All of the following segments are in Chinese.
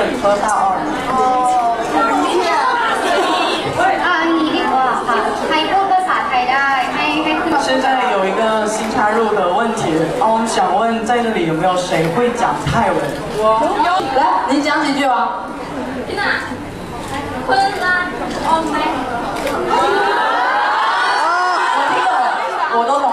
本科大二。哦啊，你ดีกว่าค่ะใครพูดภาษาไทยได้ให้ให้ขึ้นมาพูด 现在有一个新加入的问题，哦，想问在这里有没有谁会讲泰文？来，你讲几句啊？คุณรักออมไหม 我听懂了，我都懂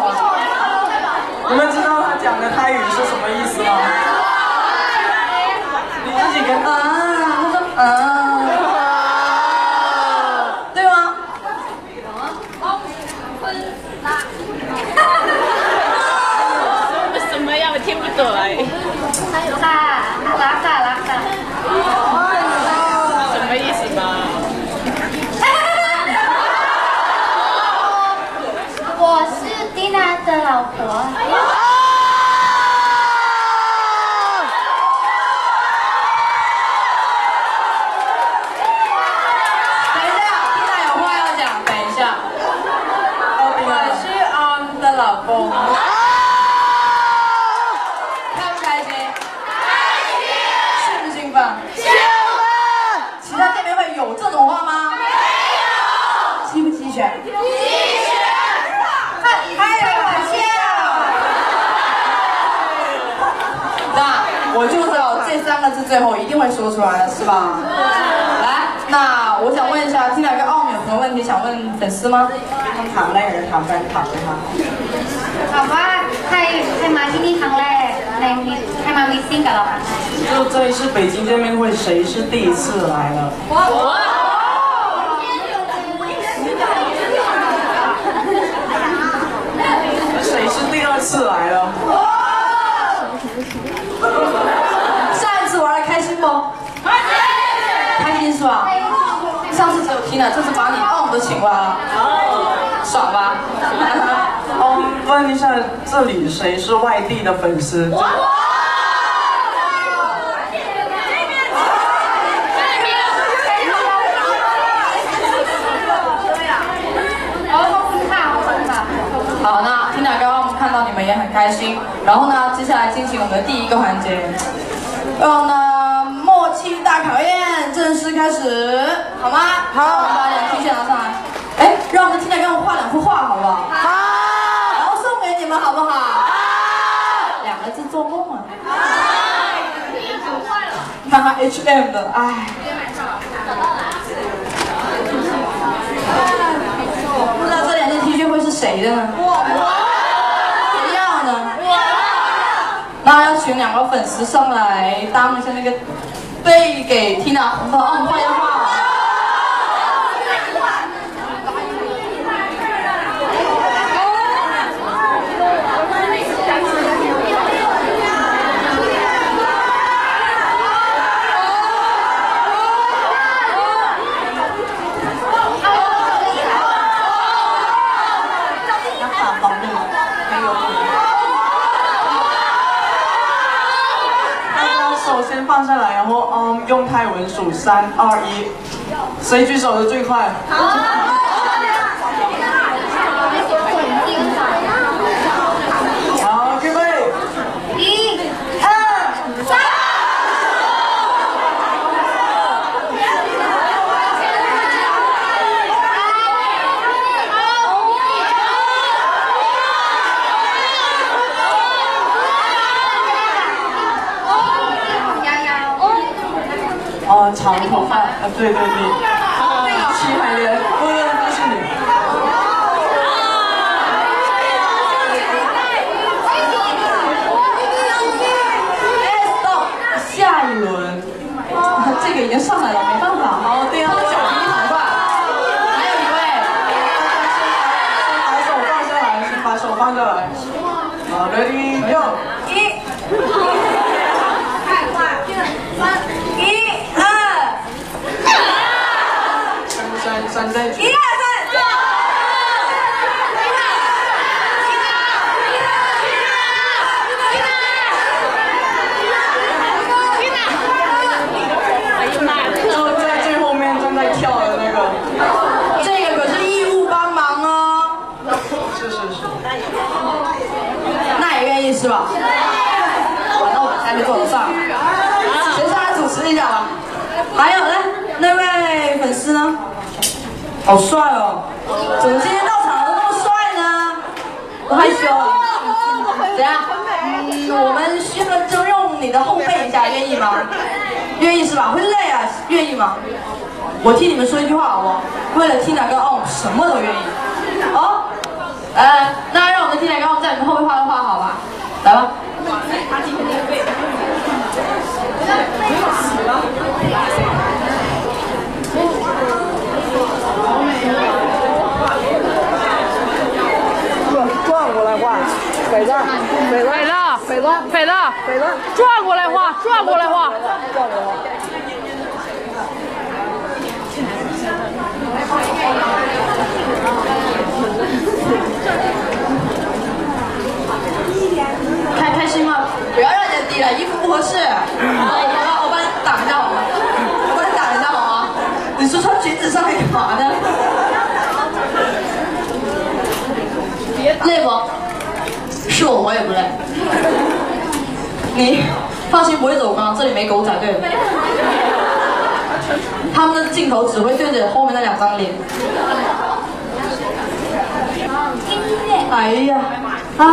的老婆。等一下，缇娜有话要讲，等一下。我是安的老公。开不开心？兴不兴奋？兴奋！其他见面会有这种话吗？没有。鸡不鸡血？鸡血。开玩笑。那我就知道这三个字最后一定会说出来了，是吧？来，那我想问一下，这两个奥米有什么问题想问粉丝吗？从头来，还是躺头躺始哈。好吧，嗨嗨妈今天头来，太妈没听到了。就这一次北京见面会，谁是第一次来了？哇！谁是第二次来了？行吧？好爽吧？哦，问一下，这里谁是外地的粉丝？哇！好，那听到刚刚我们看到你们也很开心。然后呢，接下来进行我们的第一个环节，然后呢，默契大考验正式开始，好吗？好，把两 T 恤拿上来。让我们的 Tina 给我画两幅画，好不好？好，然后送给你们，好不好？好，两个字做梦啊！看看 H&M 的，哎。不知道这两件 T 恤会是谁的呢？我谁要呢？我那要请两个粉丝上来当一下那个背给 Tina 和奥姆画一下画。放下来，然后嗯，用泰文数三二一，谁举手的最快？好，哦，长头发，啊，对对对，齐海莲，不不不是你。哎，stop！下一轮，这个已经上来了，没办法。好，对啊，小。还有一位，把手放下来，先把手放下来。好，ready go！一，一二，三三再举一。二三。就在最后面正在跳的那个。这个可是义务帮忙哦。是是是。那也愿意是吧？那我们下面坐得上。谁上来主持一下吧。还有呢，那位粉丝呢？好帅哦！怎么今天到场都那么帅呢？不害羞啊？怎样？嗯，我们需要征用你的后背一下，愿意吗？愿意是吧？会累啊，愿意吗？我替你们说一句话好不好？为了听两个哦什么都愿意。好，来来，那让我们的 Tina 跟 On 在你们后背画个画好吧？来吧。转过来画，北子，北子，北子，北子，北子，北的，转过来画，转过来画。转过来画。开开心吗？不要让人家低了，衣服不合适。好，我帮我帮你挡一下好吗？我帮你挡一下好吗？你上来干嘛呢？累不？是我，我也不累。你放心，不会走光，这里没狗仔队。他们的镜头只会对着后面那两张脸。哎呀，哎。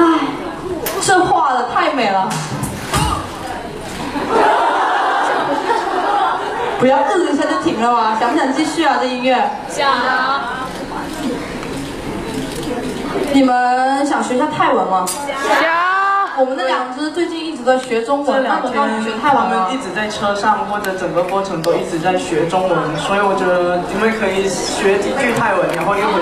这画的太美了，不要停了吗？想不想继续啊？这音乐？想。你们想学一下泰文吗？想。我们那两只最近一直在学中文，那这两天怎么让你学泰文呢他们一？直在车上或者整个过程都一直在学中文，所以我觉得你们可以学几句泰文，然后一会儿。